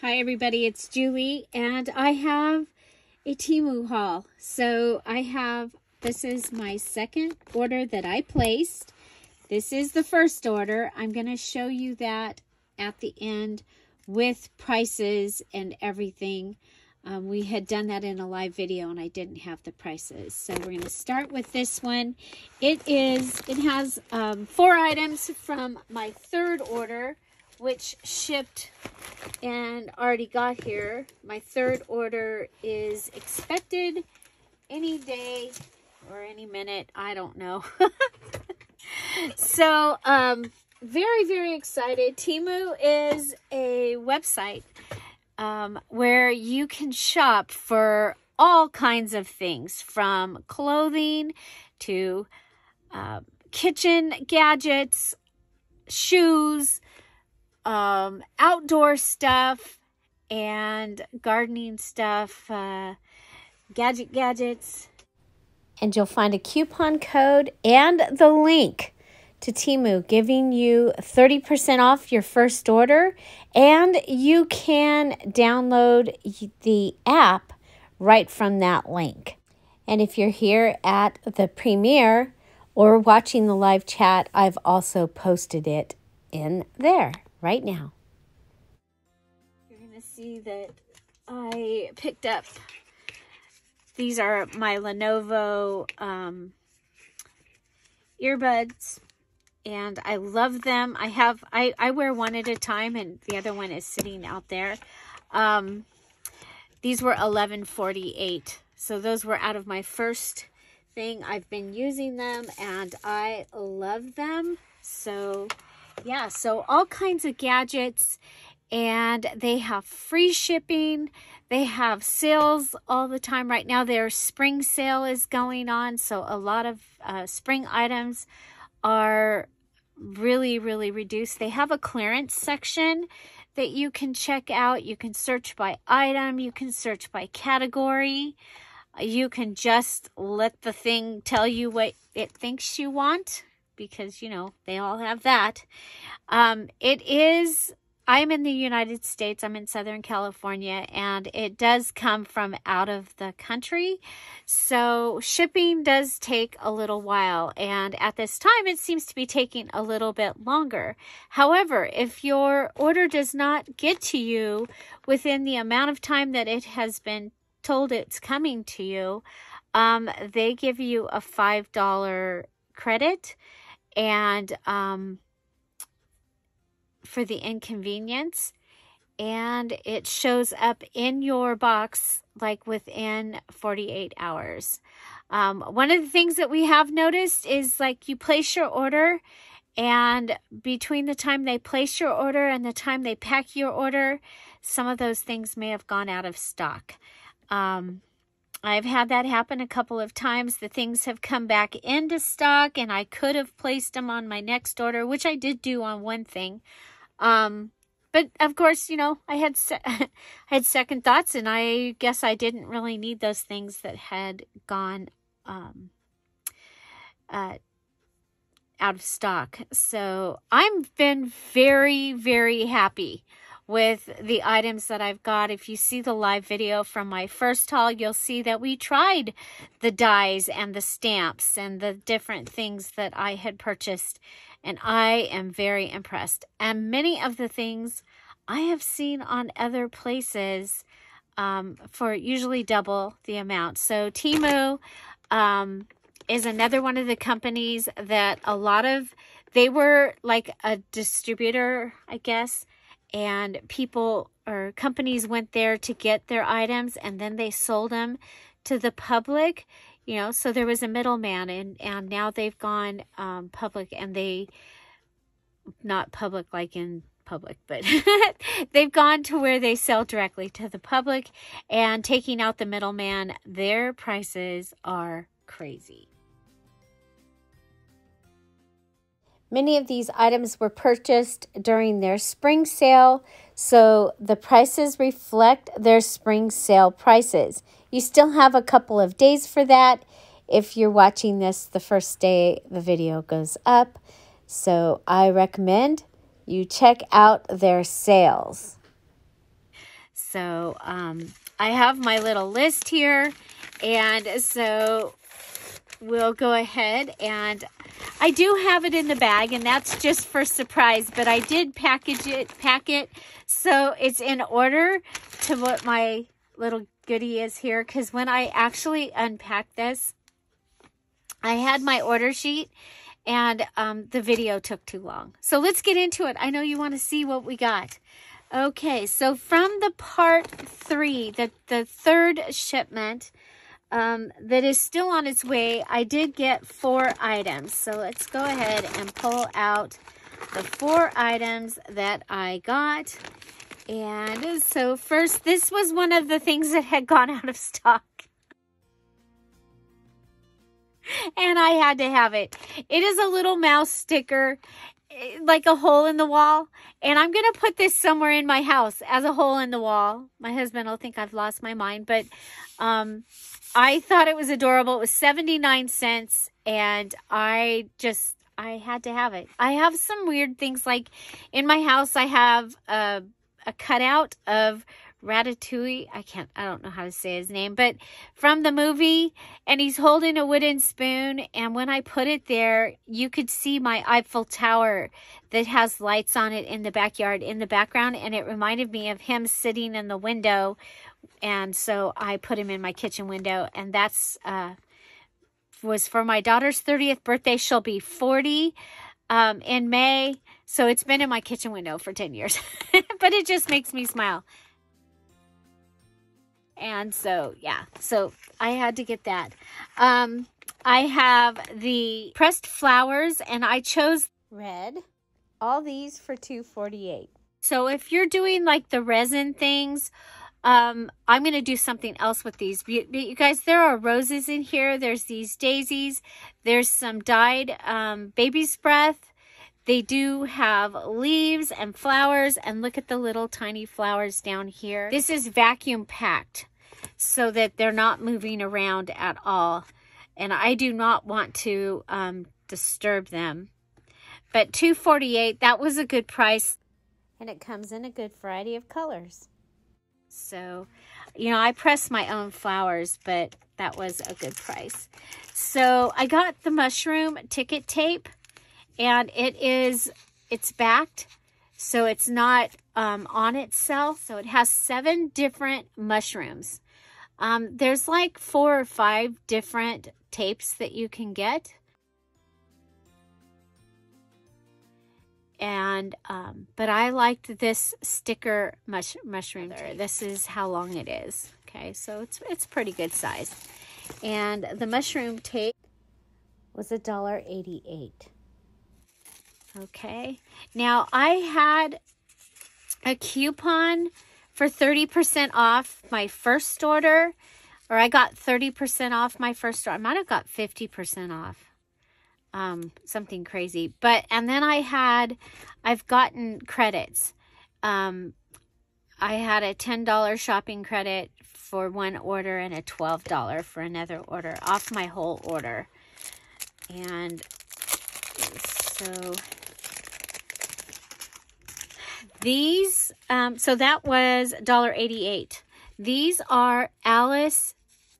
Hi everybody, it's Julie and I have a Temu haul. So I have, this is my second order that I placed. This is the first order. I'm going to show you that at the end with prices and everything. Um, we had done that in a live video and I didn't have the prices. So we're going to start with this one. It is, it has um, four items from my third order which shipped and already got here. My third order is expected any day or any minute. I don't know. so, um, very, very excited. Temu is a website um, where you can shop for all kinds of things from clothing to uh, kitchen gadgets, shoes, um, outdoor stuff and gardening stuff, uh, gadget gadgets. And you'll find a coupon code and the link to Temu giving you 30% off your first order. And you can download the app right from that link. And if you're here at the premiere or watching the live chat, I've also posted it in there right now. You're going to see that I picked up, these are my Lenovo um, earbuds and I love them. I have, I, I wear one at a time and the other one is sitting out there. Um, these were 1148. So those were out of my first thing. I've been using them and I love them. So yeah, so all kinds of gadgets and they have free shipping. They have sales all the time. Right now, their spring sale is going on. So a lot of uh, spring items are really, really reduced. They have a clearance section that you can check out. You can search by item. You can search by category. You can just let the thing tell you what it thinks you want because, you know, they all have that. Um, it is, I'm in the United States, I'm in Southern California, and it does come from out of the country. So shipping does take a little while. And at this time, it seems to be taking a little bit longer. However, if your order does not get to you within the amount of time that it has been told it's coming to you, um, they give you a $5 credit and um, for the inconvenience. And it shows up in your box like within 48 hours. Um, one of the things that we have noticed is like you place your order and between the time they place your order and the time they pack your order, some of those things may have gone out of stock. Um, I've had that happen a couple of times. The things have come back into stock and I could have placed them on my next order, which I did do on one thing. Um, but of course, you know, I had I had second thoughts and I guess I didn't really need those things that had gone um, uh, out of stock. So I've been very, very happy with the items that I've got. If you see the live video from my first haul, you'll see that we tried the dies and the stamps and the different things that I had purchased. And I am very impressed. And many of the things I have seen on other places um, for usually double the amount. So Temu um, is another one of the companies that a lot of, they were like a distributor, I guess, and people or companies went there to get their items and then they sold them to the public you know so there was a middleman and and now they've gone um, public and they not public like in public but they've gone to where they sell directly to the public and taking out the middleman their prices are crazy Many of these items were purchased during their spring sale, so the prices reflect their spring sale prices. You still have a couple of days for that if you're watching this the first day the video goes up. So I recommend you check out their sales. So um, I have my little list here. And so we'll go ahead and I do have it in the bag and that's just for surprise, but I did package it, pack it so it's in order to what my little goodie is here. Cause when I actually unpacked this, I had my order sheet and um, the video took too long. So let's get into it. I know you want to see what we got. Okay, so from the part three, the, the third shipment um, that is still on its way, I did get four items. So let's go ahead and pull out the four items that I got. And so first, this was one of the things that had gone out of stock. and I had to have it. It is a little mouse sticker, like a hole in the wall. And I'm going to put this somewhere in my house as a hole in the wall. My husband will think I've lost my mind, but um, I thought it was adorable. It was 79 cents and I just, I had to have it. I have some weird things like in my house, I have a, a cutout of Ratatouille. I can't, I don't know how to say his name, but from the movie, and he's holding a wooden spoon. And when I put it there, you could see my Eiffel Tower that has lights on it in the backyard in the background. And it reminded me of him sitting in the window. And so I put him in my kitchen window. And that's, uh, was for my daughter's 30th birthday. She'll be 40 um, in May. So it's been in my kitchen window for 10 years, but it just makes me smile. And so, yeah, so I had to get that. Um, I have the pressed flowers and I chose red. All these for 248. So if you're doing like the resin things, um, I'm going to do something else with these. But you guys, there are roses in here. There's these daisies. There's some dyed um, baby's breath. They do have leaves and flowers and look at the little tiny flowers down here. This is vacuum packed so that they're not moving around at all. And I do not want to um, disturb them. But 248 that was a good price. And it comes in a good variety of colors. So, you know, I press my own flowers, but that was a good price. So I got the mushroom ticket tape and it is, it's backed. So it's not um, on itself. So it has seven different mushrooms. Um, there's like four or five different tapes that you can get. And, um, but I liked this sticker mush mushroom. Tape. This is how long it is. Okay, so it's, it's pretty good size. And the mushroom tape was a dollar eighty-eight. Okay. Now I had a coupon for 30% off my first order, or I got 30% off my first order. I might have got 50% off. Um, something crazy. But, and then I had, I've gotten credits. Um, I had a $10 shopping credit for one order and a $12 for another order off my whole order. And so these, um, so that was $1.88. These are Alice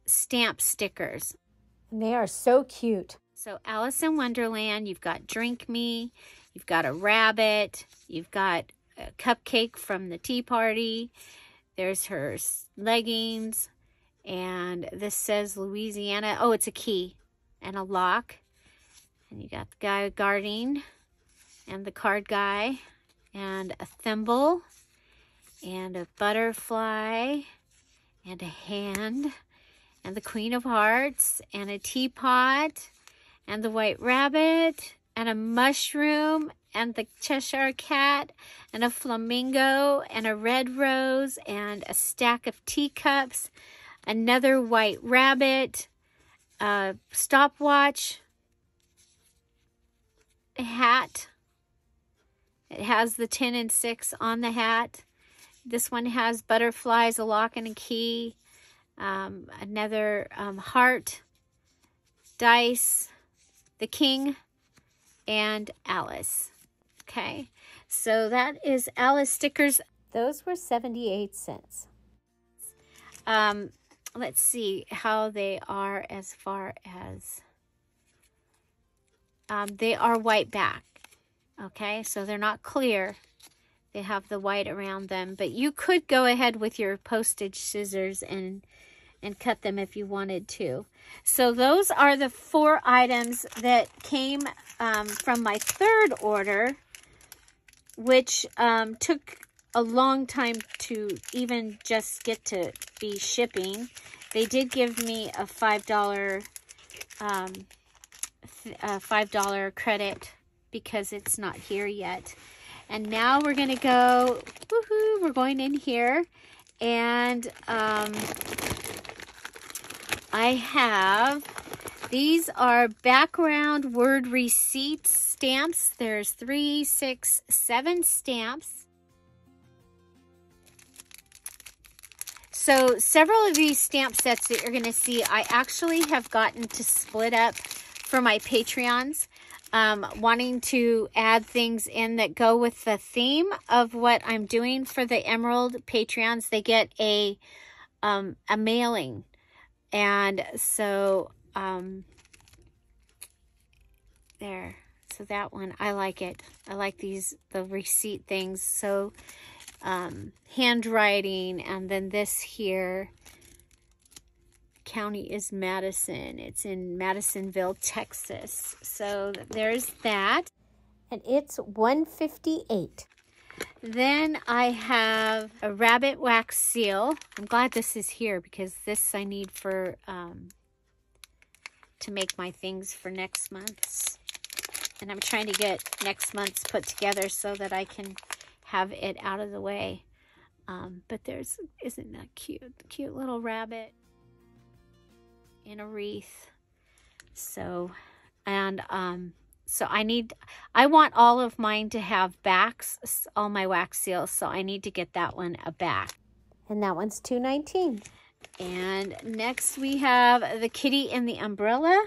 stamp stickers. And they are so cute. So Alice in Wonderland, you've got Drink Me, you've got a rabbit, you've got a cupcake from the tea party, there's her leggings, and this says Louisiana. Oh, it's a key and a lock. And you got the guy guarding and the card guy and a thimble and a butterfly and a hand and the Queen of Hearts and a teapot and the White Rabbit and a mushroom and the Cheshire Cat and a flamingo and a red rose and a stack of teacups, another white rabbit, a stopwatch, a hat, it has the 10 and 6 on the hat. This one has butterflies, a lock and a key, um, another um, heart, dice, the king, and Alice. Okay, so that is Alice stickers. Those were 78 cents. um, let's see how they are as far as um, they are white back. Okay, so they're not clear. They have the white around them, but you could go ahead with your postage scissors and and cut them if you wanted to. So those are the four items that came um, from my third order, which um, took a long time to even just get to be shipping. They did give me a $5 um, a $5 credit because it's not here yet. And now we're going to go, woohoo, we're going in here. And um, I have, these are background word receipt stamps. There's three, six, seven stamps. So several of these stamp sets that you're going to see, I actually have gotten to split up for my Patreons um, wanting to add things in that go with the theme of what I'm doing for the Emerald Patreons. They get a um, a mailing, and so um, there. So that one, I like it. I like these the receipt things. So um, handwriting, and then this here county is Madison. It's in Madisonville, Texas. So there's that. And it's 158. Then I have a rabbit wax seal. I'm glad this is here because this I need for um, to make my things for next month's. And I'm trying to get next month's put together so that I can have it out of the way. Um, but there's, isn't that cute? Cute little rabbit in a wreath. So, and um, so I need, I want all of mine to have backs, all my wax seals. So I need to get that one a back. And that one's 219 And next we have the kitty in the umbrella.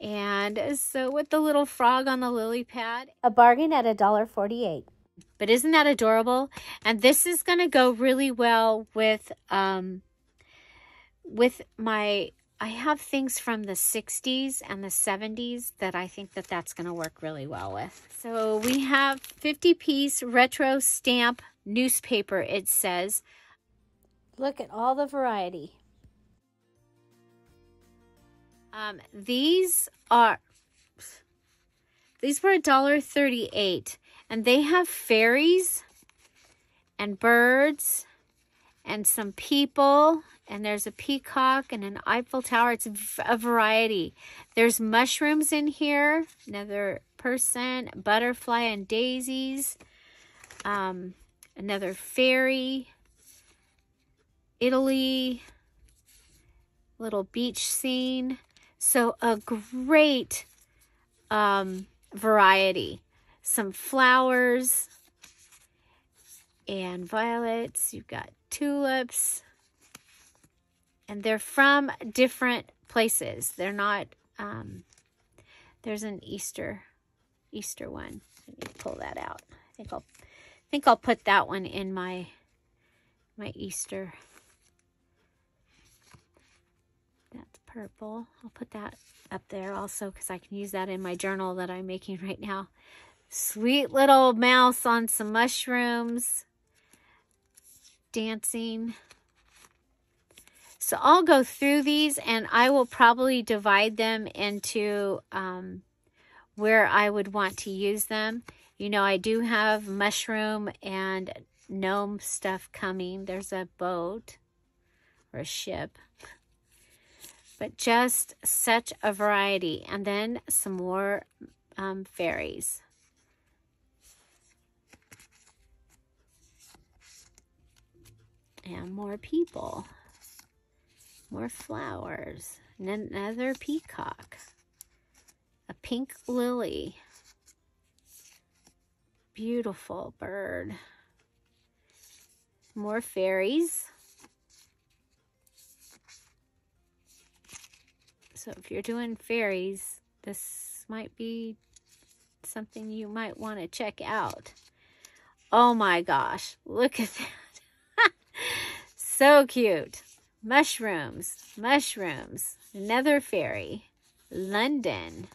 And so with the little frog on the lily pad. A bargain at a dollar forty-eight. But isn't that adorable? And this is going to go really well with um with my I have things from the 60s and the 70s that I think that that's going to work really well with. So we have 50 piece retro stamp newspaper, it says. Look at all the variety. Um, these are, these were $1.38 and they have fairies and birds and some people and there's a peacock and an Eiffel Tower. It's a variety. There's mushrooms in here, another person, butterfly and daisies, um, another fairy, Italy, little beach scene. So a great um, variety. Some flowers and violets. You've got tulips and they're from different places. They're not, um, there's an Easter, Easter one. Let me pull that out. I think I'll, I think I'll put that one in my, my Easter. That's purple. I'll put that up there also because I can use that in my journal that I'm making right now. Sweet little mouse on some mushrooms. Dancing. So I'll go through these and I will probably divide them into um, where I would want to use them. You know, I do have mushroom and gnome stuff coming. There's a boat or a ship. But just such a variety. And then some more um, fairies. And more people. More flowers. Another peacock. A pink lily. Beautiful bird. More fairies. So if you're doing fairies, this might be something you might want to check out. Oh my gosh, look at that. So cute. Mushrooms, mushrooms, Nether Fairy, London,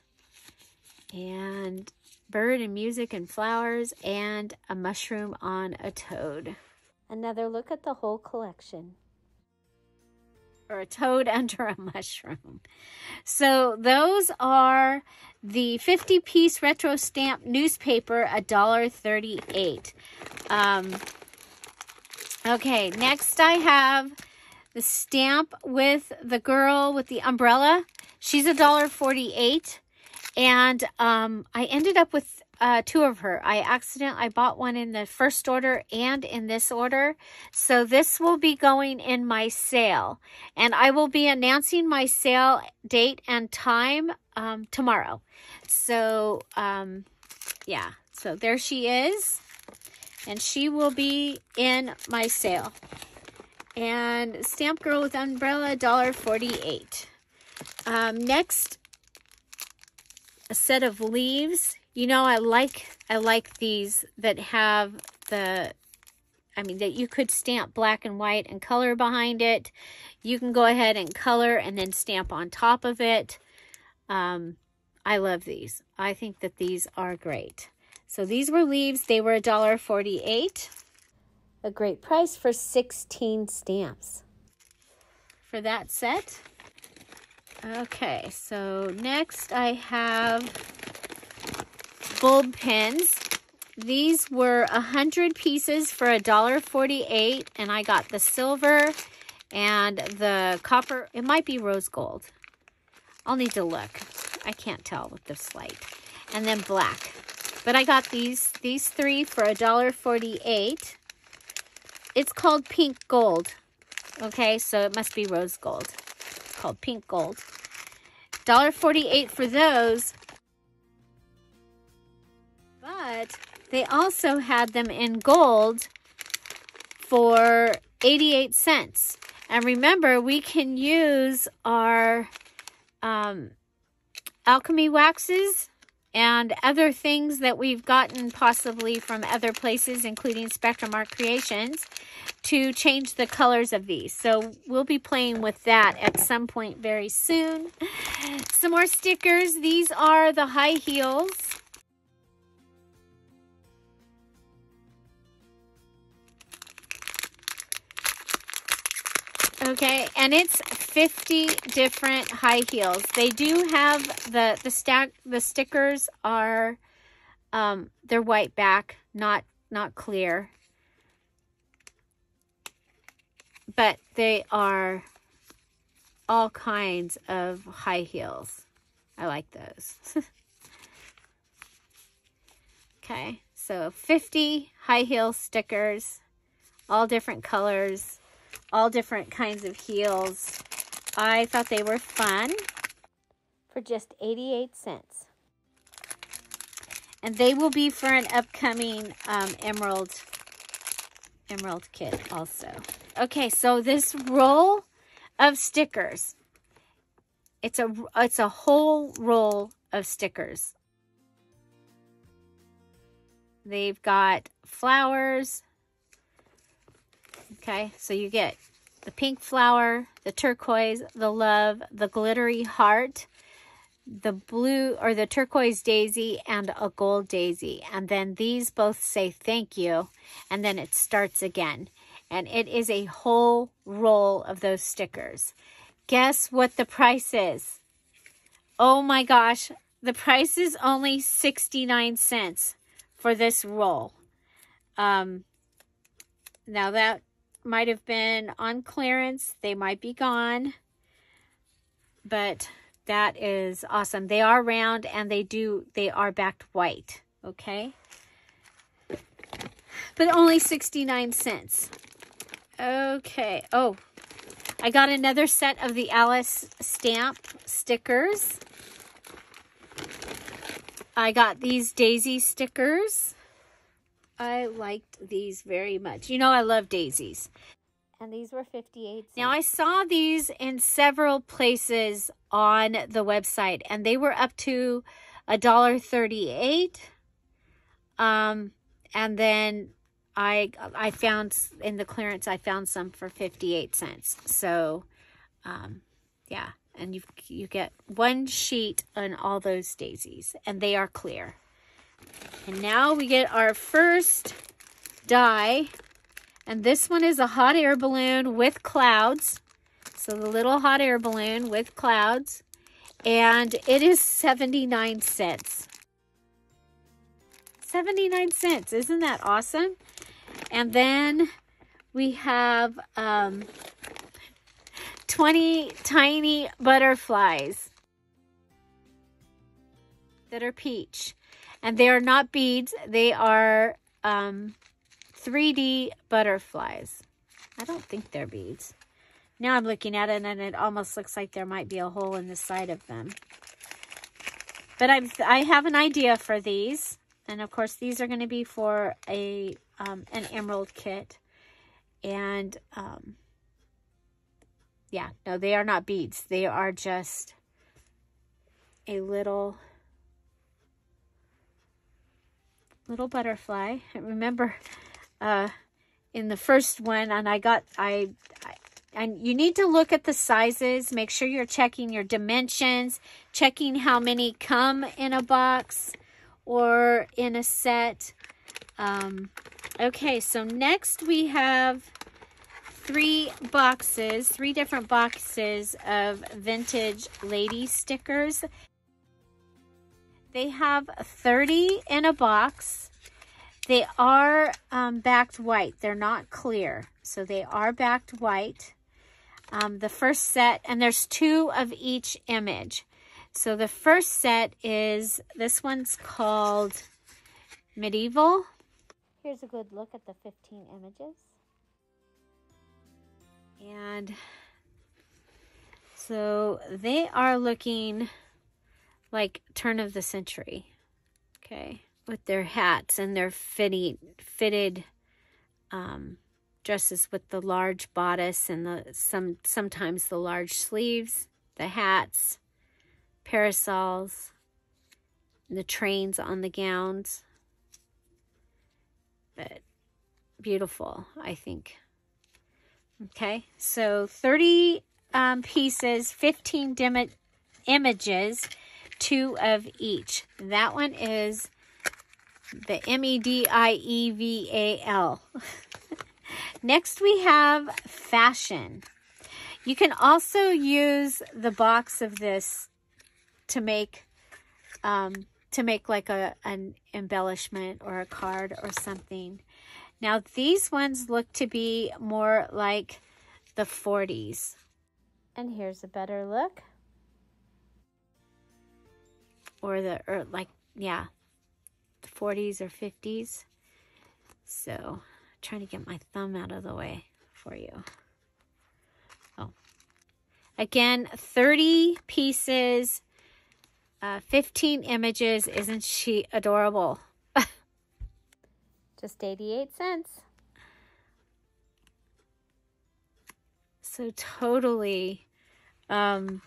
and bird and music and flowers, and a mushroom on a toad. Another look at the whole collection. Or a toad under a mushroom. So those are the 50 piece retro stamp newspaper, $1.38. Um, okay, next I have the stamp with the girl with the umbrella. She's a dollar forty-eight, And um, I ended up with uh, two of her. I accidentally I bought one in the first order and in this order. So this will be going in my sale. And I will be announcing my sale date and time um, tomorrow. So, um, yeah. So there she is. And she will be in my sale. And Stamp Girl with Umbrella, $1.48. Um, next, a set of leaves. You know, I like I like these that have the I mean that you could stamp black and white and color behind it. You can go ahead and color and then stamp on top of it. Um, I love these. I think that these are great. So these were leaves. They were $1.48. A great price for 16 stamps. For that set. Okay, so next I have bulb pins. These were a 100 pieces for $1.48, and I got the silver and the copper. It might be rose gold. I'll need to look. I can't tell with this light. And then black. But I got these these three for $1.48. It's called pink gold. Okay, so it must be rose gold. It's called pink gold. $1.48 for those. But they also had them in gold for 88 cents. And remember, we can use our um, alchemy waxes and other things that we've gotten possibly from other places, including Spectrum Art Creations, to change the colors of these. So we'll be playing with that at some point very soon. Some more stickers. These are the high heels. Okay, and it's 50 different high heels. They do have the the stack the stickers are um they're white back, not not clear. But they are all kinds of high heels. I like those. okay, so 50 high heel stickers, all different colors all different kinds of heels. I thought they were fun. For just 88 cents. And they will be for an upcoming um, Emerald Emerald kit also. Okay, so this roll of stickers. It's a it's a whole roll of stickers. They've got flowers, Okay, so you get the pink flower, the turquoise, the love, the glittery heart, the blue or the turquoise daisy, and a gold daisy. And then these both say thank you, and then it starts again. And it is a whole roll of those stickers. Guess what the price is? Oh my gosh, the price is only 69 cents for this roll. Um, now that might have been on clearance. They might be gone. But that is awesome. They are round and they do, they are backed white. Okay. But only 69 cents. Okay. Oh, I got another set of the Alice stamp stickers. I got these daisy stickers. I liked these very much. You know, I love daisies. And these were 58 cents. Now, I saw these in several places on the website, and they were up to a dollar thirty-eight. Um, and then I I found in the clearance I found some for 58 cents. So um yeah, and you you get one sheet on all those daisies and they are clear. And now we get our first die. And this one is a hot air balloon with clouds. So the little hot air balloon with clouds. And it is 79 cents. 79 cents. Isn't that awesome? And then we have um, 20 tiny butterflies that are peach. And they are not beads. They are um, 3D butterflies. I don't think they're beads. Now I'm looking at it and it almost looks like there might be a hole in the side of them. But I I have an idea for these. And of course, these are going to be for a um, an emerald kit. And um, yeah, no, they are not beads. They are just a little little butterfly. I remember uh, in the first one, and I got I, I and you need to look at the sizes. Make sure you're checking your dimensions, checking how many come in a box or in a set. Um, okay, so next we have three boxes, three different boxes of vintage lady stickers. They have 30 in a box. They are um, backed white. They're not clear. So they are backed white. Um, the first set, and there's two of each image. So the first set is, this one's called Medieval. Here's a good look at the 15 images. And so they are looking like turn of the century. Okay. With their hats and their fitting, fitted um, dresses with the large bodice and the some sometimes the large sleeves, the hats, parasols, the trains on the gowns. But beautiful, I think. Okay, so 30 um, pieces, 15 dim- images, two of each. That one is the M-E-D-I-E-V-A-L. Next we have fashion. You can also use the box of this to make um, to make like a an embellishment or a card or something. Now these ones look to be more like the 40s. And here's a better look. Or the or like yeah, the 40s or 50s. So, trying to get my thumb out of the way for you. Oh. Again, 30 pieces uh, 15 images. Isn't she adorable? Just 88 cents. So totally um,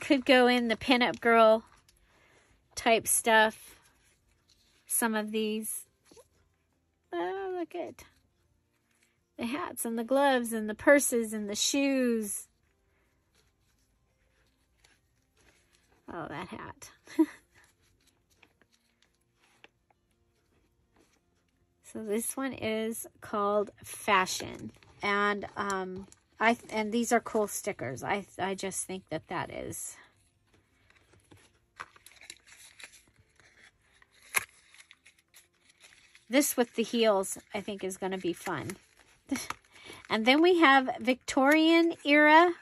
could go in the pinup girl type stuff. Some of these. Oh, look at the hats and the gloves and the purses and the shoes. Oh, that hat. so this one is called Fashion. And um, I and these are cool stickers. I, I just think that that is... This with the heels, I think, is going to be fun. and then we have Victorian era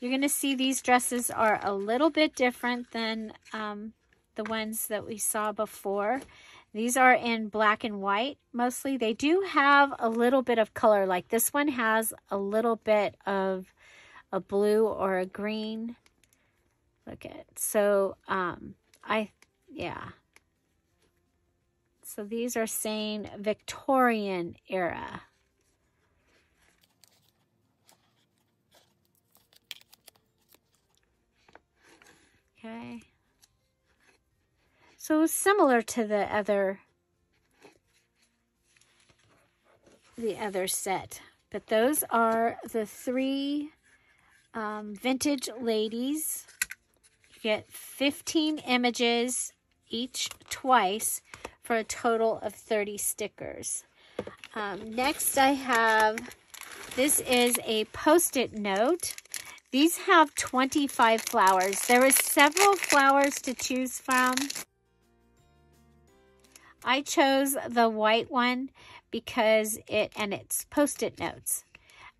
You're going to see these dresses are a little bit different than um, the ones that we saw before. These are in black and white mostly. They do have a little bit of color. Like this one has a little bit of a blue or a green. Look. So, um, I, yeah. So these are saying Victorian era. Okay. So similar to the other the other set. But those are the three um, vintage ladies. Get 15 images each twice for a total of 30 stickers. Um, next I have, this is a post-it note. These have 25 flowers. There are several flowers to choose from. I chose the white one because it, and it's post-it notes,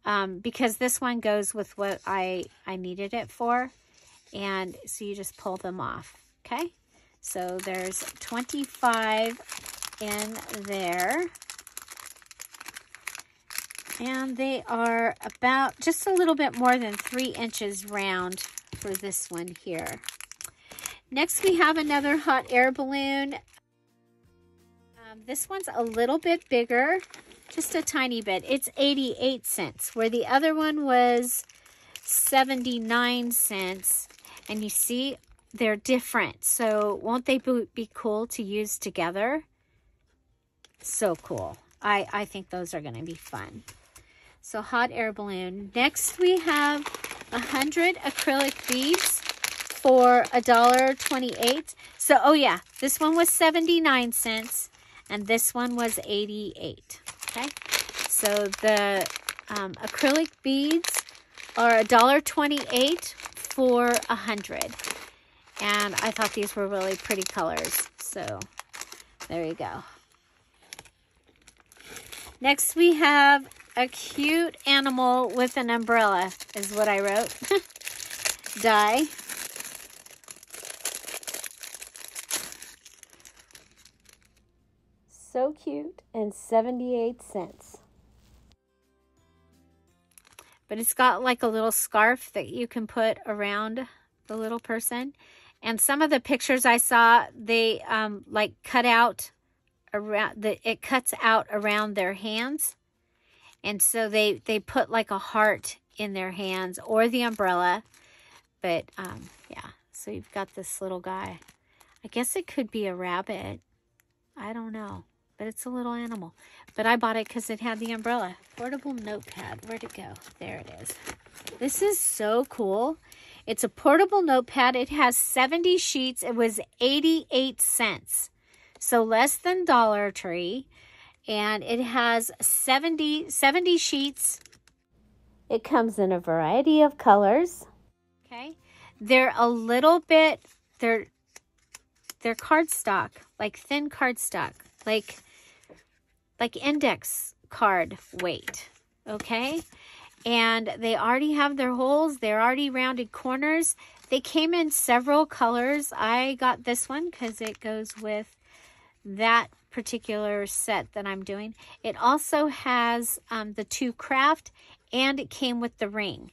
um, because this one goes with what I, I needed it for. And so you just pull them off, okay? So there's 25 in there. And they are about just a little bit more than three inches round for this one here. Next, we have another hot air balloon. Um, this one's a little bit bigger, just a tiny bit. It's 88 cents, where the other one was 79 cents. And you see, they're different. So won't they be cool to use together? So cool. I, I think those are going to be fun. So hot air balloon. Next we have 100 acrylic beads for a dollar twenty-eight. So, oh yeah, this one was 79 cents and this one was 88 okay so the um, acrylic beads are a dollar 28 for a hundred. And I thought these were really pretty colors. So there you go. Next we have a cute animal with an umbrella is what I wrote. Die So cute and 78 cents. But it's got like a little scarf that you can put around the little person. And some of the pictures I saw, they um, like cut out around the it cuts out around their hands. And so they they put like a heart in their hands or the umbrella. But um, yeah, so you've got this little guy. I guess it could be a rabbit. I don't know but it's a little animal. But I bought it because it had the umbrella. Portable notepad. Where'd it go? There it is. This is so cool. It's a portable notepad. It has 70 sheets. It was 88 cents. So less than Dollar Tree. And it has 70, 70 sheets. It comes in a variety of colors. Okay. They're a little bit, they're, they're cardstock, like thin cardstock. Like like index card weight, okay? And they already have their holes. They're already rounded corners. They came in several colors. I got this one because it goes with that particular set that I'm doing. It also has um, the two craft and it came with the ring.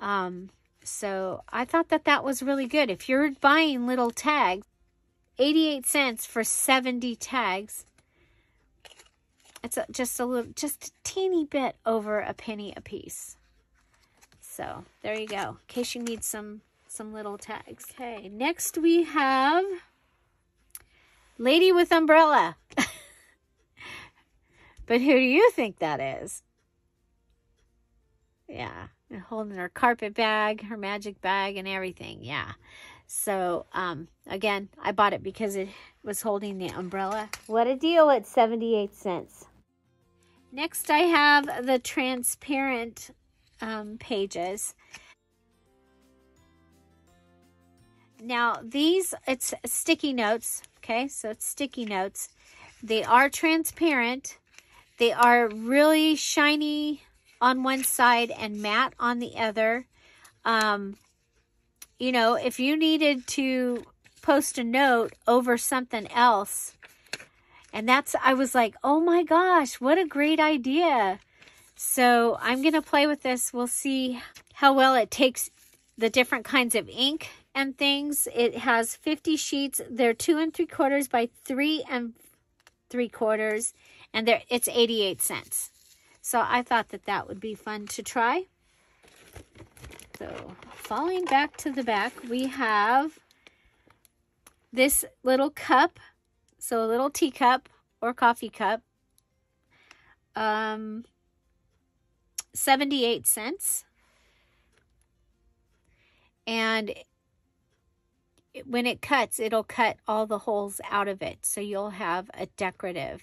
Um, so I thought that that was really good. If you're buying little tags, 88 cents for 70 tags, it's just a little, just a teeny bit over a penny a piece. So there you go. In case you need some, some little tags. Okay, next we have Lady with Umbrella. but who do you think that is? Yeah, holding her carpet bag, her magic bag, and everything. Yeah. So, um, again, I bought it because it was holding the umbrella. What a deal at 78 cents. Next, I have the transparent um, pages. Now, these, it's sticky notes, okay? So it's sticky notes. They are transparent. They are really shiny on one side and matte on the other. Um, you know, if you needed to post a note over something else, and that's, I was like, oh my gosh, what a great idea. So I'm going to play with this. We'll see how well it takes the different kinds of ink and things. It has 50 sheets. They're two and three quarters by three and three quarters. And they're, it's 88 cents. So I thought that that would be fun to try. So falling back to the back, we have this little cup, so a little teacup or coffee cup, um, 78 cents. And when it cuts, it'll cut all the holes out of it. So you'll have a decorative,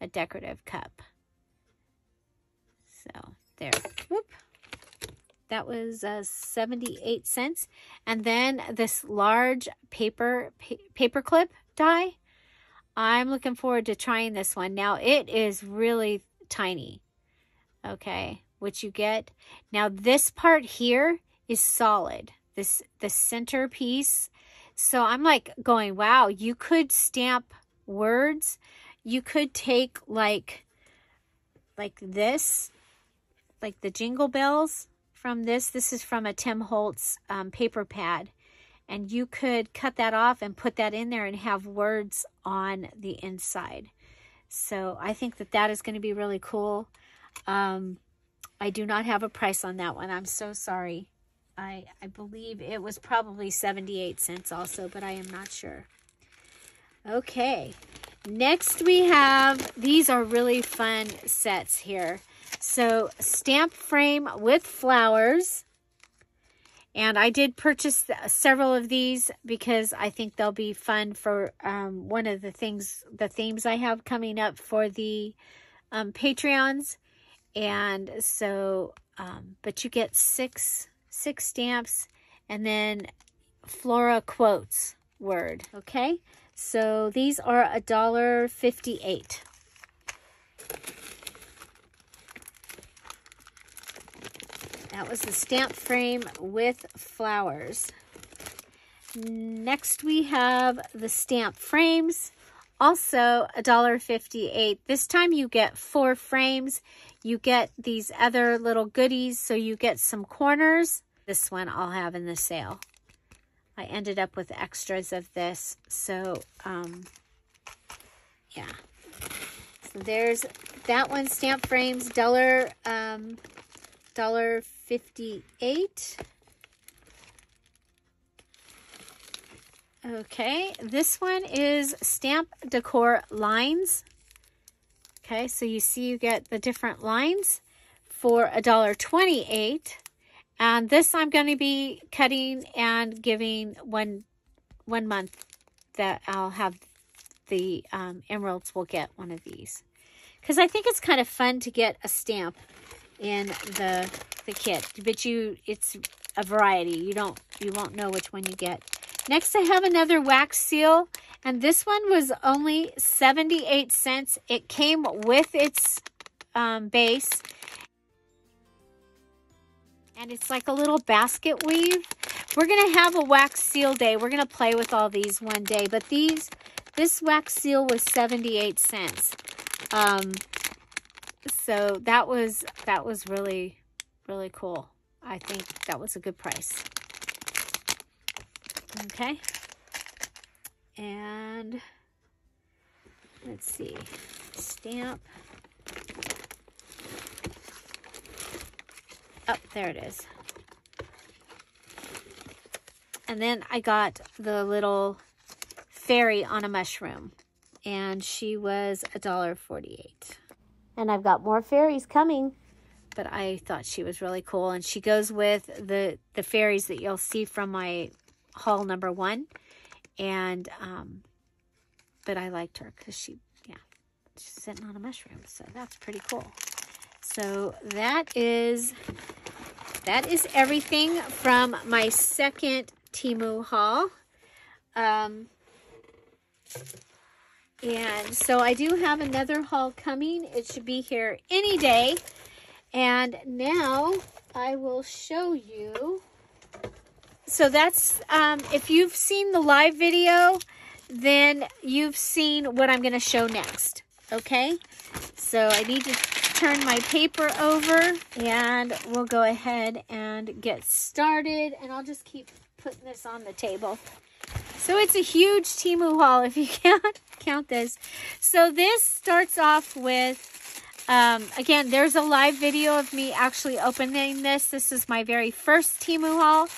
a decorative cup. So there. Whoop. That was uh, 78 cents. And then this large paper pa paper clip die. I'm looking forward to trying this one. Now it is really tiny. Okay, what you get. Now this part here is solid. This the center piece. So I'm like going, wow, you could stamp words. You could take like like this, like the jingle bells from this. This is from a Tim Holtz um, paper pad. And you could cut that off and put that in there and have words on the inside. So I think that that is going to be really cool. Um, I do not have a price on that one. I'm so sorry. I, I believe it was probably 78 cents also, but I am not sure. Okay, next we have, these are really fun sets here. So stamp frame with flowers. And I did purchase several of these because I think they'll be fun for um, one of the things, the themes I have coming up for the um, Patreons. And so, um, but you get six, six stamps and then Flora quotes word. Okay. So these are a dollar fifty-eight. That was the stamp frame with flowers. Next we have the stamp frames, also $1.58. This time you get four frames. You get these other little goodies, so you get some corners. This one I'll have in the sale. I ended up with extras of this, so um, yeah. So there's that one, stamp frames, dollar um, dollar fifty-eight. Okay, this one is stamp decor lines. Okay, so you see you get the different lines for a dollar twenty-eight. And this I'm going to be cutting and giving one one month that I'll have the um, emeralds will get one of these. Because I think it's kind of fun to get a stamp in the the kit. But you, it's a variety. You don't, you won't know which one you get. Next, I have another wax seal, and this one was only 78 cents. It came with its um, base, and it's like a little basket weave. We're going to have a wax seal day. We're going to play with all these one day, but these, this wax seal was 78 cents. Um, so that was, that was really, really cool. I think that was a good price. Okay. And let's see. Stamp. Oh, there it is. And then I got the little fairy on a mushroom. And she was a dollar forty-eight. And I've got more fairies coming. But I thought she was really cool. And she goes with the, the fairies that you'll see from my haul number one. And, um, but I liked her because she, yeah, she's sitting on a mushroom. So that's pretty cool. So that is, that is everything from my second Temu haul. Um, and so I do have another haul coming. It should be here any day. And now I will show you. So that's, um, if you've seen the live video, then you've seen what I'm going to show next. Okay? So I need to turn my paper over and we'll go ahead and get started. And I'll just keep putting this on the table. So it's a huge Temu haul if you can't count this. So this starts off with, um, again, there's a live video of me actually opening this. This is my very first Temu haul.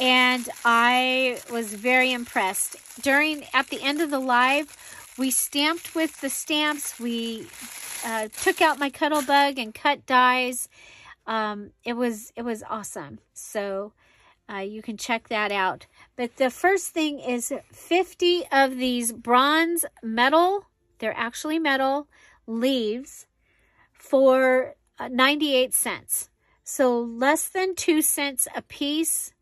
and I was very impressed. During at the end of the live, we stamped with the stamps. We uh, took out my Cuttlebug and cut dies. Um, it was it was awesome. So uh, you can check that out. But the first thing is 50 of these bronze metal, they're actually metal, leaves for uh, 98 cents. So less than two cents a piece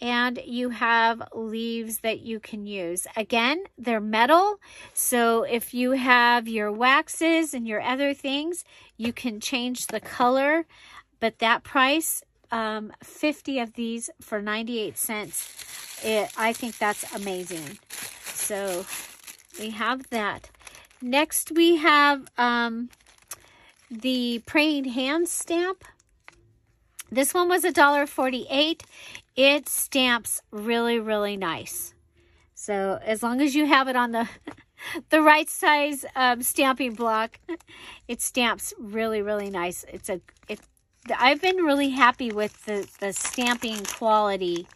and you have leaves that you can use. Again, they're metal, so if you have your waxes and your other things, you can change the color, but that price, um, 50 of these for 98 cents, it, I think that's amazing. So we have that. Next, we have um, the Praying Hands stamp. This one was a dollar forty-eight. It stamps really, really nice. So as long as you have it on the the right size um, stamping block, it stamps really, really nice. It's a it. I've been really happy with the the stamping quality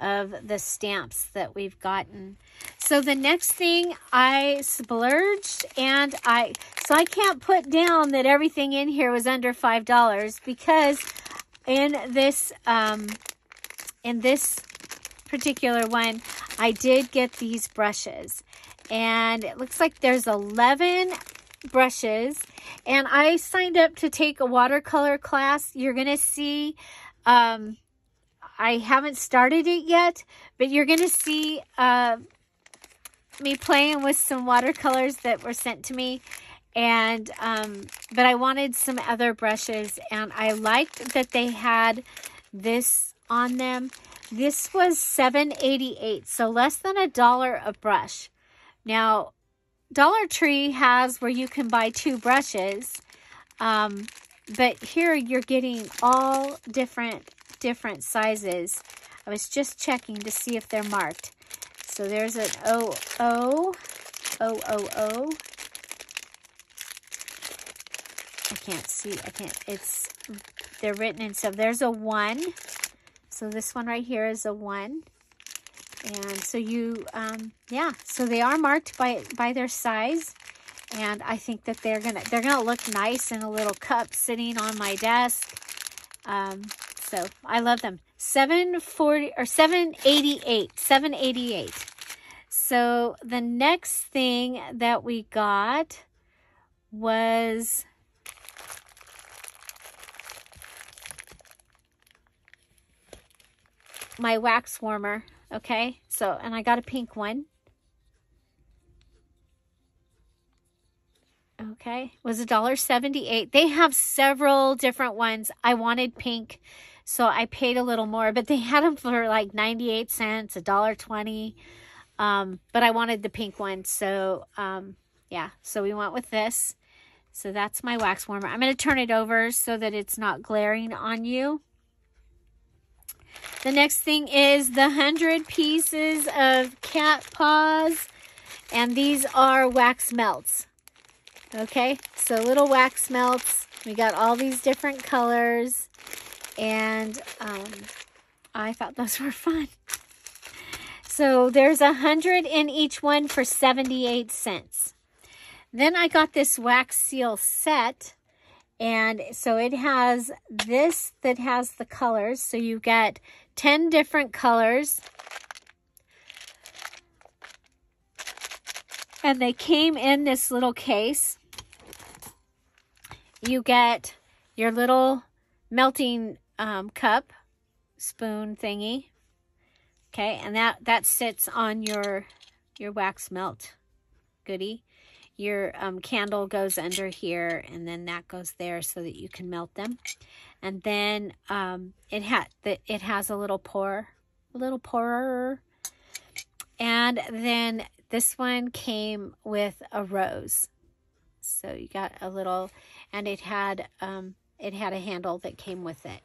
of the stamps that we've gotten. So the next thing I splurged and I, so I can't put down that everything in here was under $5 because in this, um, in this particular one, I did get these brushes and it looks like there's 11 brushes and I signed up to take a watercolor class. You're going to see, um, I haven't started it yet, but you're going to see uh, me playing with some watercolors that were sent to me. And, um, but I wanted some other brushes and I liked that they had this on them. This was $7.88, so less than a dollar a brush. Now, Dollar Tree has where you can buy two brushes, um, but here you're getting all different different sizes. I was just checking to see if they're marked. So there's an O O O O O. I can't see. I can't. It's they're written in so there's a one. So this one right here is a one. And so you, um, yeah, so they are marked by by their size, and I think that they're gonna they're gonna look nice in a little cup sitting on my desk. Um, so I love them. 740 or 788. 788. So the next thing that we got was my wax warmer. Okay. So, and I got a pink one. Okay, was a dollar seventy-eight. They have several different ones. I wanted pink so I paid a little more, but they had them for like 98 cents, a dollar 20. Um, but I wanted the pink one. So, um, yeah, so we went with this. So that's my wax warmer. I'm going to turn it over so that it's not glaring on you. The next thing is the 100 pieces of cat paws. And these are wax melts. Okay, so little wax melts. We got all these different colors and um, I thought those were fun. So there's a hundred in each one for 78 cents. Then I got this wax seal set. And so it has this that has the colors. So you get 10 different colors. And they came in this little case. You get your little melting um, cup, spoon thingy. Okay, and that, that sits on your, your wax melt goodie. Your um, candle goes under here, and then that goes there so that you can melt them. And then um, it, ha the, it has a little pour, a little pourer. And then this one came with a rose. So you got a little, and it had, um, it had a handle that came with it.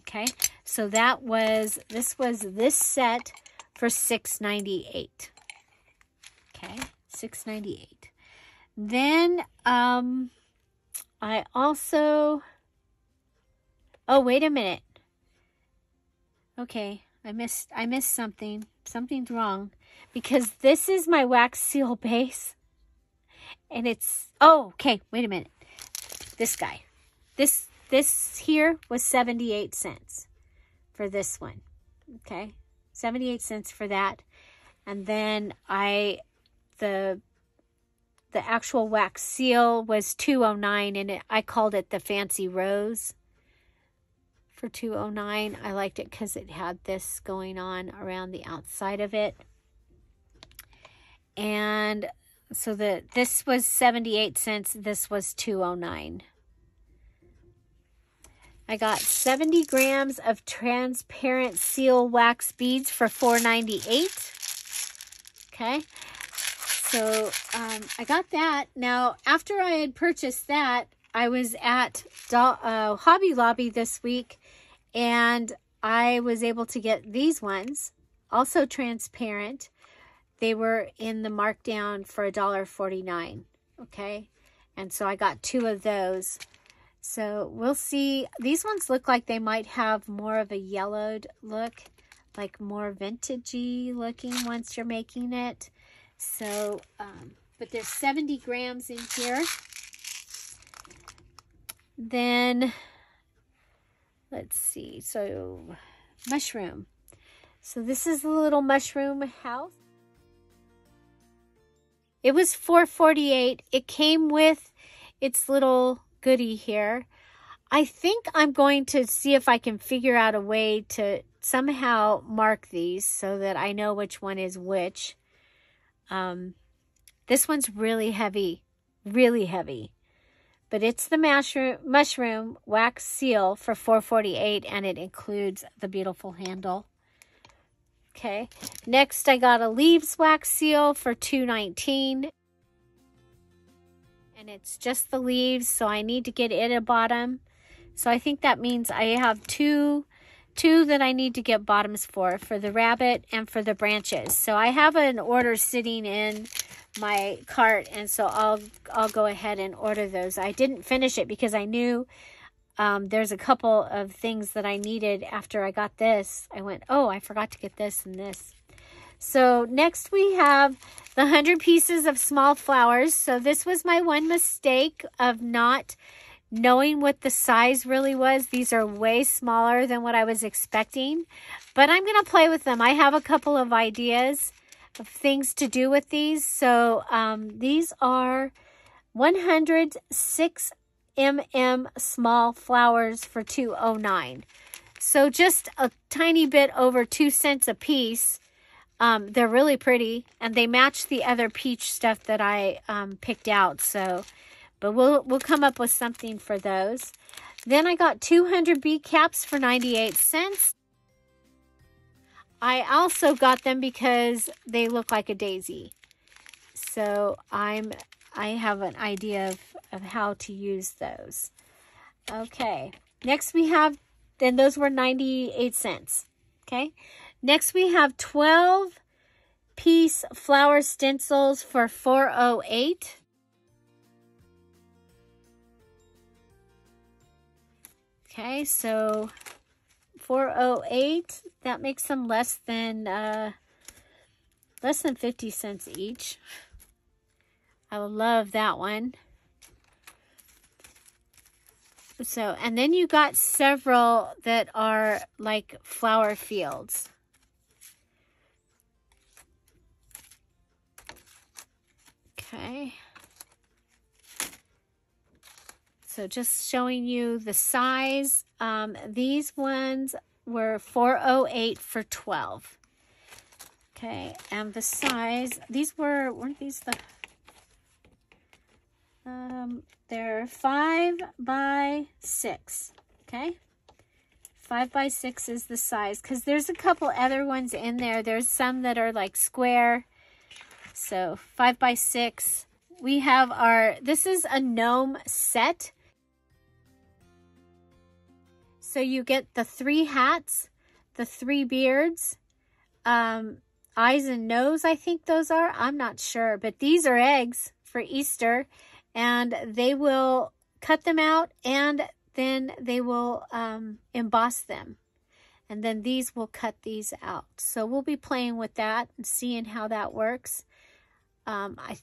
Okay, so that was, this was this set for $6.98. Okay, $6.98. Then um, I also, oh, wait a minute. Okay, I missed, I missed something. Something's wrong because this is my wax seal base and it's, oh, okay, wait a minute. This guy, this, this here was 78 cents for this one. Okay. 78 cents for that. And then I, the, the actual wax seal was 209 and it, I called it the fancy rose for 209 I liked it because it had this going on around the outside of it and so the this was 78 cents this was 209 I got 70 grams of transparent seal wax beads for 498 okay so um, I got that now after I had purchased that I was at uh, Hobby Lobby this week and I was able to get these ones, also transparent. They were in the markdown for a dollar forty-nine. Okay. And so I got two of those. So we'll see. These ones look like they might have more of a yellowed look, like more vintagey looking once you're making it. So, um, but there's 70 grams in here. Then let's see. So mushroom. So this is the little mushroom house. It was 448. It came with its little goodie here. I think I'm going to see if I can figure out a way to somehow mark these so that I know which one is which. Um, this one's really heavy, really heavy but it's the mushroom, mushroom wax seal for 448 and it includes the beautiful handle. Okay, next I got a leaves wax seal for 219 and it's just the leaves so I need to get it a bottom. So I think that means I have two two that I need to get bottoms for, for the rabbit and for the branches. So I have an order sitting in my cart and so I'll I'll go ahead and order those. I didn't finish it because I knew um, there's a couple of things that I needed after I got this. I went, oh, I forgot to get this and this. So next we have the 100 pieces of small flowers. So this was my one mistake of not knowing what the size really was. These are way smaller than what I was expecting, but I'm going to play with them. I have a couple of ideas of things to do with these. So um, these are 106 mm small flowers for 209 so just a tiny bit over two cents a piece um, they're really pretty and they match the other peach stuff that I um, picked out so but we'll we'll come up with something for those then I got 200 bead caps for 98 cents I also got them because they look like a daisy. So I'm I have an idea of, of how to use those. Okay. Next we have, then those were 98 cents. Okay. Next we have 12 piece flower stencils for 408. Okay, so 408 that makes them less than uh less than 50 cents each. I love that one. So and then you got several that are like flower fields okay so just showing you the size. Um, these ones were 408 for 12. Okay, and the size, these were, weren't these the, um, they're 5 by 6, okay? 5 by 6 is the size, because there's a couple other ones in there. There's some that are like square, so 5 by 6. We have our, this is a gnome set. So you get the three hats, the three beards, um, eyes and nose, I think those are. I'm not sure. But these are eggs for Easter. And they will cut them out and then they will um, emboss them. And then these will cut these out. So we'll be playing with that and seeing how that works. Um, I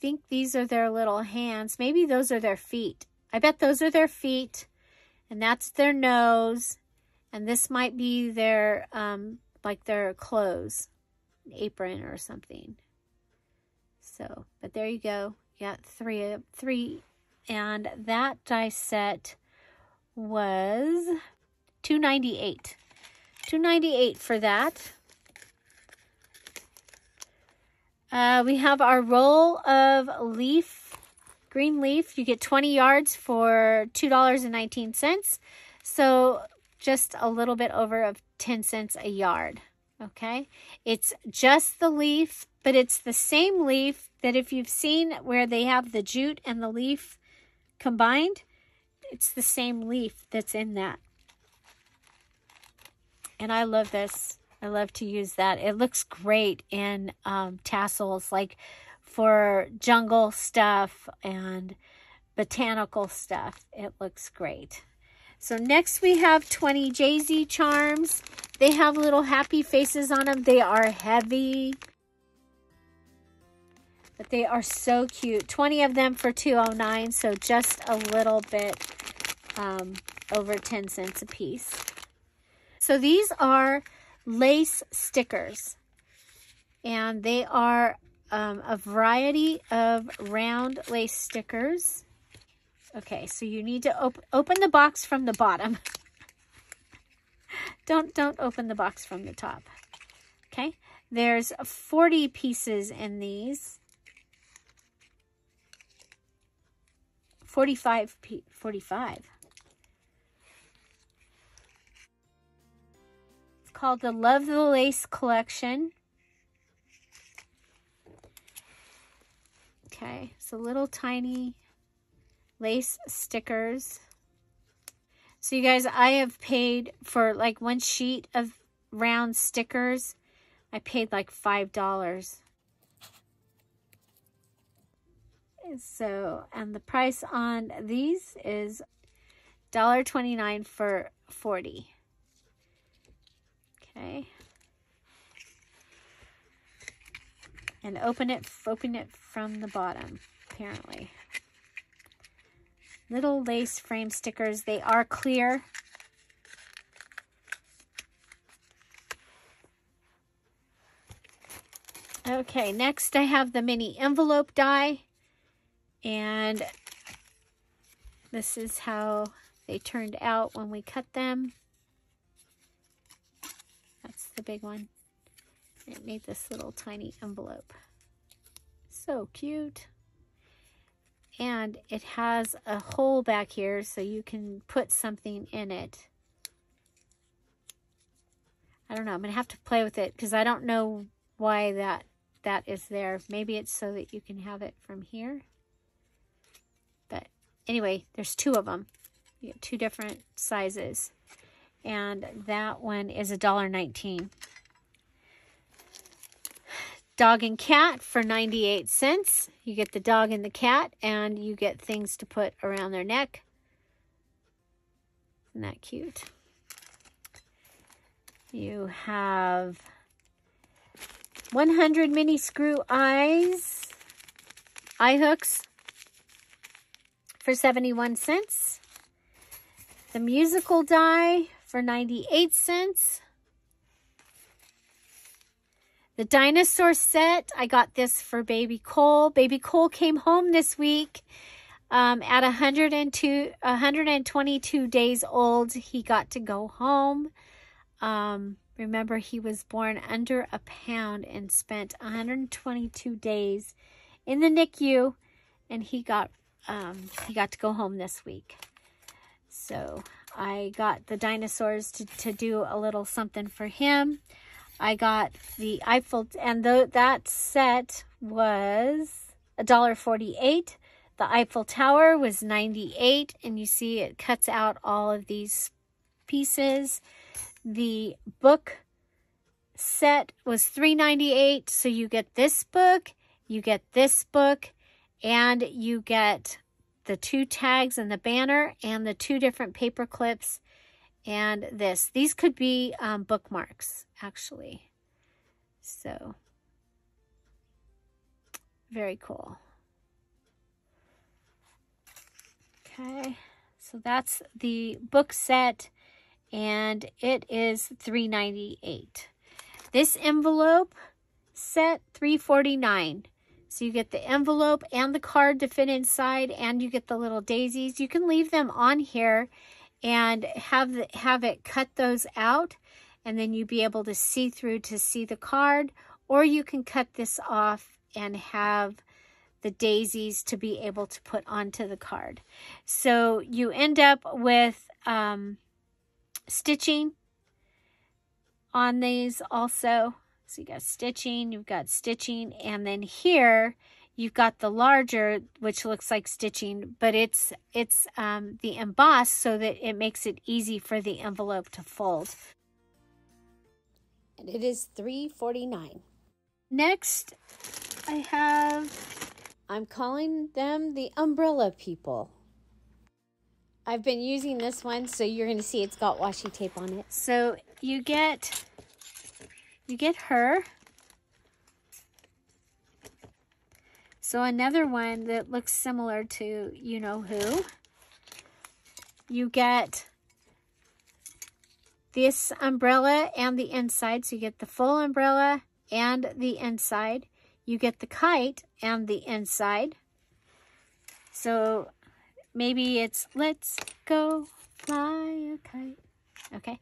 think these are their little hands. Maybe those are their feet. I bet those are their feet. And that's their nose. And this might be their, um, like their clothes, apron or something. So, but there you go. You got three, three. And that die set was 298 298 for that. Uh, we have our roll of leaf, green leaf. You get 20 yards for $2.19. So just a little bit over of 10 cents a yard. Okay. It's just the leaf, but it's the same leaf that if you've seen where they have the jute and the leaf combined, it's the same leaf that's in that. And I love this. I love to use that. It looks great in um, tassels, like for jungle stuff and botanical stuff. It looks great. So next we have 20 Jay-Z charms. They have little happy faces on them. They are heavy. But they are so cute. 20 of them for 209 so just a little bit um, over 10 cents a piece. So these are lace stickers. And they are um, a variety of round lace stickers. Okay, so you need to op open the box from the bottom. don't, don't open the box from the top. Okay, there's 40 pieces in these. 45, 45. Called the Love the Lace Collection. Okay, so little tiny lace stickers. So you guys, I have paid for like one sheet of round stickers. I paid like $5. So, and the price on these is $1.29 for 40. Okay. And open it, open it from the bottom, apparently. Little lace frame stickers. They are clear. Okay, next I have the mini envelope die. And this is how they turned out when we cut them. The big one. It made this little tiny envelope. So cute. And it has a hole back here so you can put something in it. I don't know. I'm going to have to play with it because I don't know why that that is there. Maybe it's so that you can have it from here. But anyway, there's two of them. You get two different sizes. And that one is $1.19. Dog and cat for 98 cents. You get the dog and the cat, and you get things to put around their neck. Isn't that cute? You have 100 mini screw eyes, eye hooks for 71 cents. The musical die for 98 cents. The dinosaur set, I got this for Baby Cole. Baby Cole came home this week um, at 102, 122 days old. He got to go home. Um, remember, he was born under a pound and spent 122 days in the NICU, and he got um, he got to go home this week. So I got the dinosaurs to, to do a little something for him. I got the Eiffel, and the, that set was $1.48. The Eiffel Tower was 98 and you see it cuts out all of these pieces. The book set was 3.98, so you get this book, you get this book, and you get the two tags and the banner and the two different paper clips and this. These could be um, bookmarks, actually. So, very cool. Okay, so that's the book set, and it is three ninety eight. This envelope set three forty nine. So you get the envelope and the card to fit inside, and you get the little daisies. You can leave them on here and have the, have it cut those out, and then you be able to see through to see the card, or you can cut this off and have the daisies to be able to put onto the card. So you end up with um, stitching on these also. So you got stitching, you've got stitching, and then here you've got the larger, which looks like stitching, but it's it's um, the emboss so that it makes it easy for the envelope to fold. And it is three forty nine. Next, I have. I'm calling them the umbrella people. I've been using this one, so you're going to see it's got washi tape on it. So you get you get her. So another one that looks similar to you know who. You get this umbrella and the inside. So you get the full umbrella and the inside. You get the kite and the inside. So maybe it's let's go fly a kite. Okay.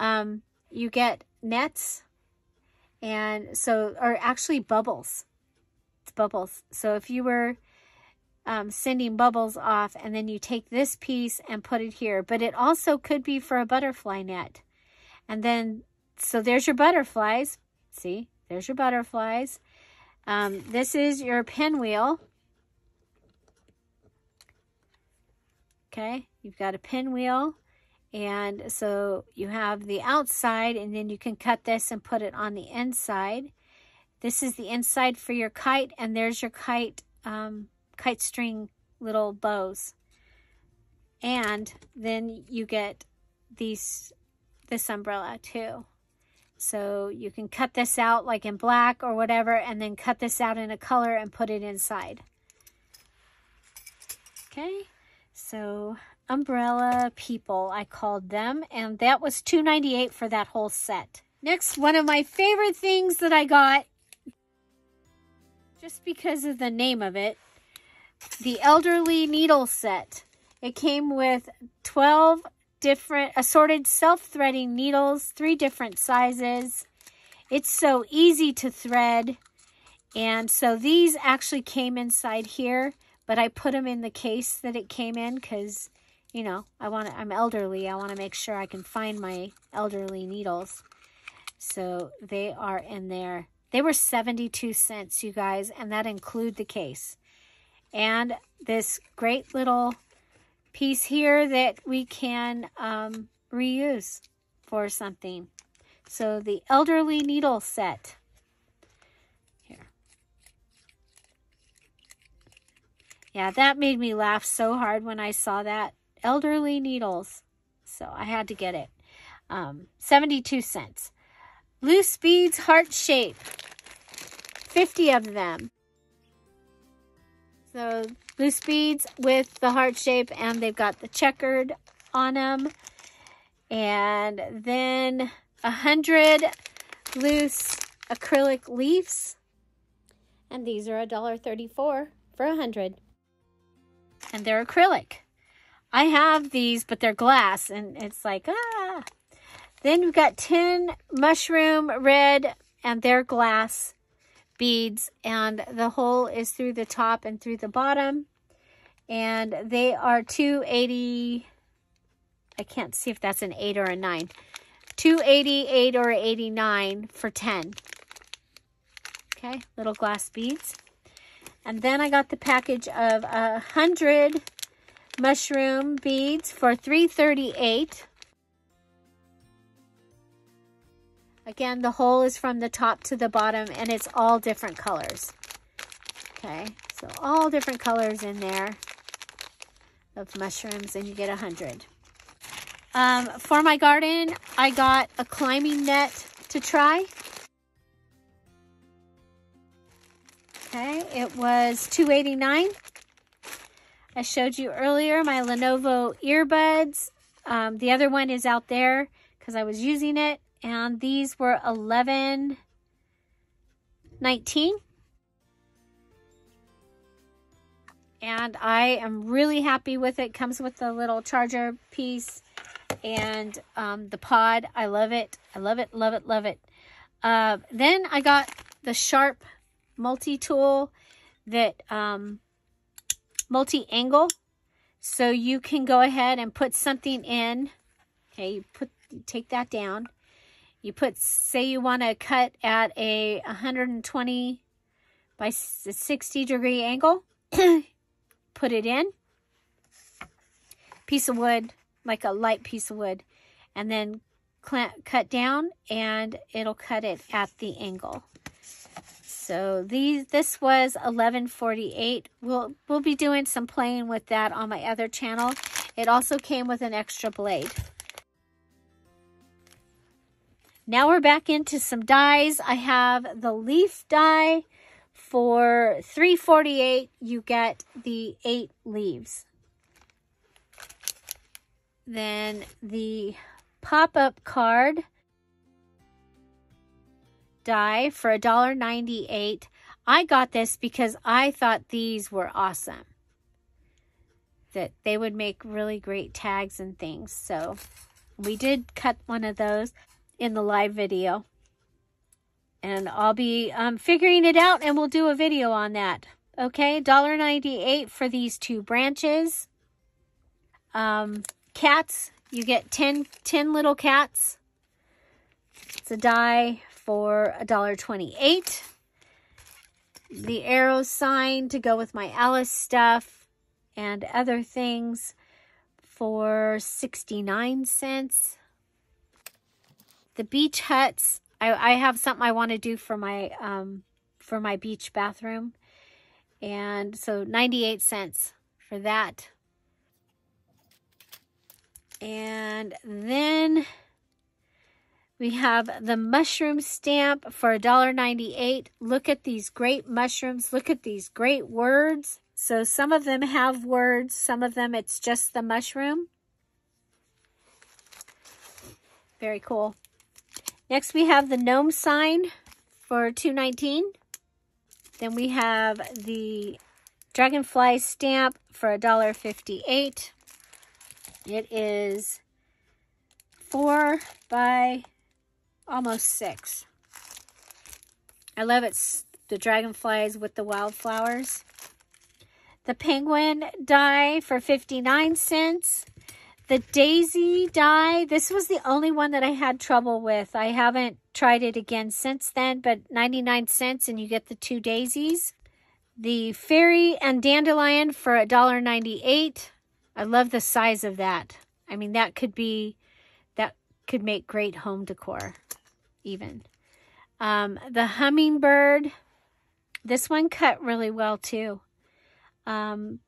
Um, you get nets and so, or actually bubbles. It's bubbles. So if you were um, sending bubbles off and then you take this piece and put it here, but it also could be for a butterfly net. And then, so there's your butterflies. See, there's your butterflies. Um, this is your pinwheel. Okay, you've got a pinwheel. And so you have the outside and then you can cut this and put it on the inside. This is the inside for your kite and there's your kite, um, kite string little bows. And then you get these, this umbrella too. So you can cut this out like in black or whatever and then cut this out in a color and put it inside. Okay, so umbrella people, I called them, and that was two ninety eight for that whole set. Next, one of my favorite things that I got, just because of the name of it, the Elderly Needle Set. It came with 12 different assorted self-threading needles, three different sizes. It's so easy to thread. And so these actually came inside here, but I put them in the case that it came in because you know, I want I'm elderly. I want to make sure I can find my elderly needles. So they are in there. They were 72 cents, you guys, and that include the case. And this great little piece here that we can um, reuse for something. So the elderly needle set. Here. Yeah, that made me laugh so hard when I saw that elderly needles. So I had to get it. Um, 72 cents. Loose beads, heart shape. 50 of them. So loose beads with the heart shape and they've got the checkered on them. And then a hundred loose acrylic leaves. And these are a dollar thirty-four for a hundred. And they're acrylic. I have these, but they're glass, and it's like, ah. Then we've got 10 mushroom red, and they're glass beads, and the hole is through the top and through the bottom. And they are 280, I can't see if that's an 8 or a 9. 288 or 89 for 10. Okay, little glass beads. And then I got the package of a hundred mushroom beads for 338 Again, the hole is from the top to the bottom and it's all different colors. Okay, so all different colors in there of mushrooms and you get a 100. Um, for my garden, I got a climbing net to try. Okay, it was 289 I showed you earlier my Lenovo earbuds. Um, the other one is out there because I was using it. And these were 11 19 and I am really happy with it. Comes with the little charger piece and um, the pod. I love it. I love it, love it, love it. Uh, then I got the Sharp multi-tool that um, multi-angle. So you can go ahead and put something in. Okay, you put you take that down. You put, say you want to cut at a 120 by 60 degree angle. put it in. Piece of wood, like a light piece of wood. And then cut down and it'll cut it at the angle. So these this was 1148. We'll we'll be doing some playing with that on my other channel. It also came with an extra blade. Now we're back into some dies. I have the leaf die for 348 you get the 8 leaves. Then the pop-up card die for $1.98. I got this because I thought these were awesome. That they would make really great tags and things. So we did cut one of those in the live video. And I'll be um, figuring it out and we'll do a video on that. Okay, $1.98 for these two branches. Um, cats, you get 10, 10 little cats. It's a die for $1.28. The arrow sign to go with my Alice stuff and other things for 69 cents. The beach huts, I, I have something I want to do for my um, for my beach bathroom. And so 98 cents for that. And then we have the mushroom stamp for $1.98. Look at these great mushrooms. Look at these great words. So some of them have words. Some of them it's just the mushroom. Very cool. Next we have the gnome sign for $2.19. Then we have the dragonfly stamp for $1.58. It is four by almost six. I love it. The dragonflies with the wildflowers. The penguin die for 59 cents. The daisy die, this was the only one that I had trouble with. I haven't tried it again since then, but 99 cents and you get the two daisies. The fairy and dandelion for $1.98. I love the size of that. I mean, that could be, that could make great home decor even. Um, the hummingbird, this one cut really well too. Um,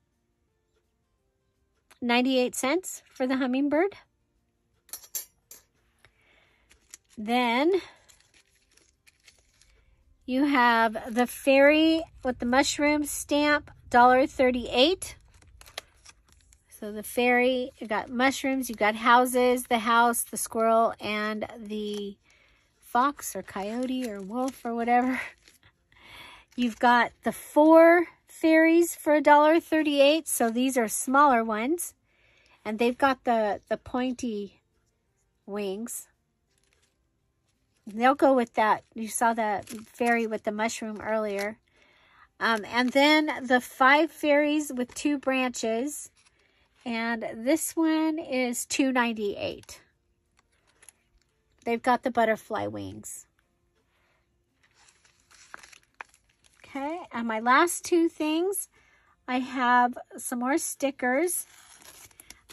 98 cents for the hummingbird. Then you have the fairy with the mushroom stamp, $1.38. So the fairy, you got mushrooms, you got houses, the house, the squirrel, and the fox or coyote or wolf or whatever. You've got the four fairies for $1.38. So these are smaller ones. And they've got the, the pointy wings. They'll go with that. You saw the fairy with the mushroom earlier. Um, and then the five fairies with two branches. And this one is two ninety eight. They've got the butterfly wings. Okay, and my last two things, I have some more stickers.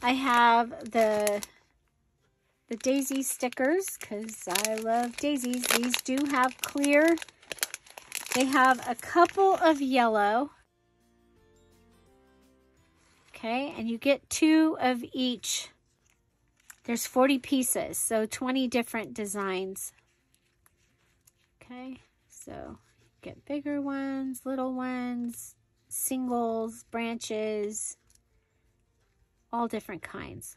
I have the the daisy stickers because I love daisies. These do have clear. They have a couple of yellow. Okay, and you get two of each There's 40 pieces, so 20 different designs. Okay, so get bigger ones, little ones, singles, branches, all different kinds.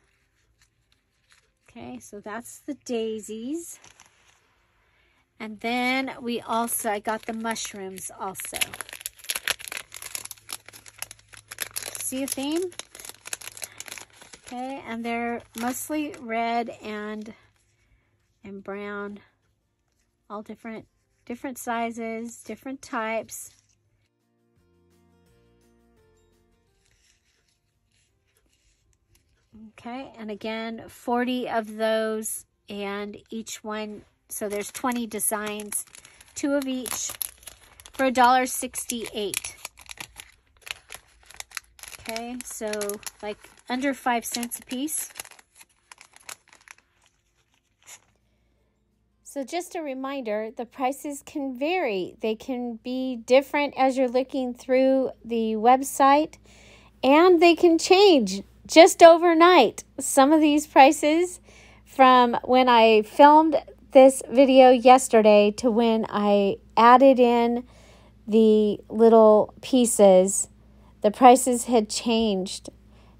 Okay, so that's the daisies. And then we also, I got the mushrooms also. See a theme? Okay, and they're mostly red and and brown. All different different sizes, different types. Okay, and again, 40 of those and each one, so there's 20 designs, two of each for $1.68. Okay, so like under five cents a piece. So just a reminder, the prices can vary. They can be different as you're looking through the website and they can change just overnight. Some of these prices from when I filmed this video yesterday to when I added in the little pieces, the prices had changed.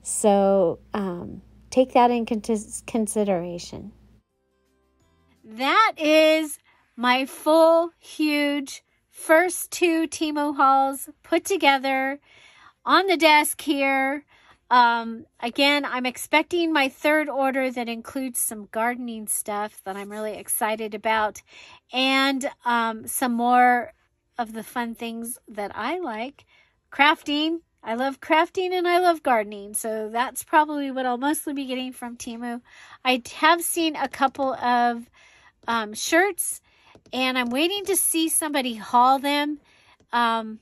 So um, take that in consideration. That is my full, huge first two Temu hauls put together on the desk here. Um, again, I'm expecting my third order that includes some gardening stuff that I'm really excited about and um, some more of the fun things that I like. Crafting. I love crafting and I love gardening. So that's probably what I'll mostly be getting from Temu. I have seen a couple of um, shirts, and I'm waiting to see somebody haul them um,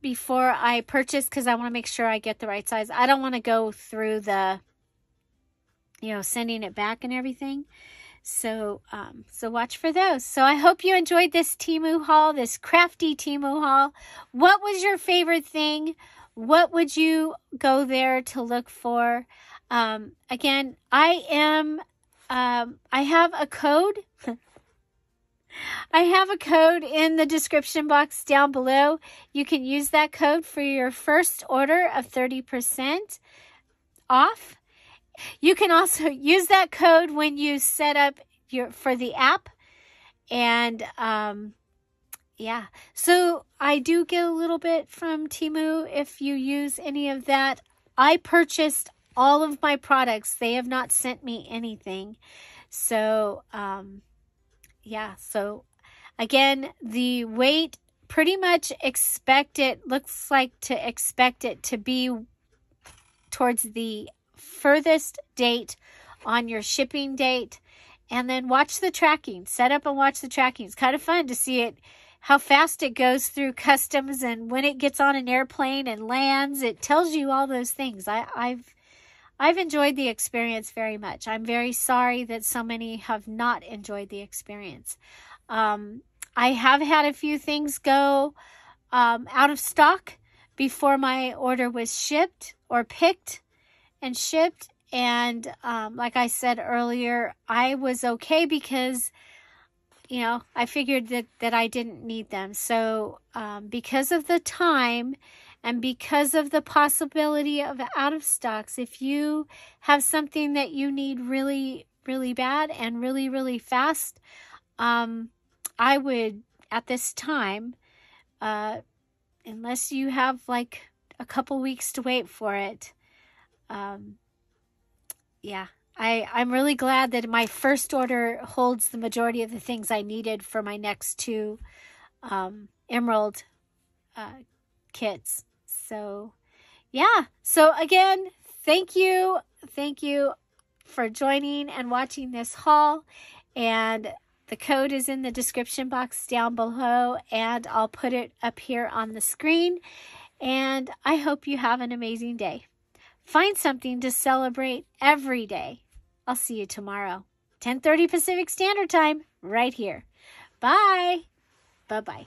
before I purchase because I want to make sure I get the right size. I don't want to go through the, you know, sending it back and everything. So, um, so watch for those. So I hope you enjoyed this Temu haul, this crafty Temu haul. What was your favorite thing? What would you go there to look for? Um, again, I am um, I have a code. I have a code in the description box down below. You can use that code for your first order of 30% off. You can also use that code when you set up your for the app. And um, yeah, so I do get a little bit from Temu if you use any of that. I purchased all of my products. They have not sent me anything. So, um, yeah. So, again, the wait pretty much expect it, looks like to expect it to be towards the furthest date on your shipping date. And then watch the tracking. Set up and watch the tracking. It's kind of fun to see it how fast it goes through customs and when it gets on an airplane and lands. It tells you all those things. I, I've I've enjoyed the experience very much. I'm very sorry that so many have not enjoyed the experience. Um, I have had a few things go um, out of stock before my order was shipped or picked and shipped. And um, like I said earlier, I was okay because, you know, I figured that, that I didn't need them. So um, because of the time and because of the possibility of out of stocks, if you have something that you need really, really bad and really, really fast, um, I would, at this time, uh, unless you have like a couple weeks to wait for it, um, yeah, I, I'm really glad that my first order holds the majority of the things I needed for my next two um, Emerald uh, kits. So, yeah. So, again, thank you. Thank you for joining and watching this haul. And the code is in the description box down below, and I'll put it up here on the screen. And I hope you have an amazing day. Find something to celebrate every day. I'll see you tomorrow, 10:30 Pacific Standard Time, right here. Bye. Bye-bye.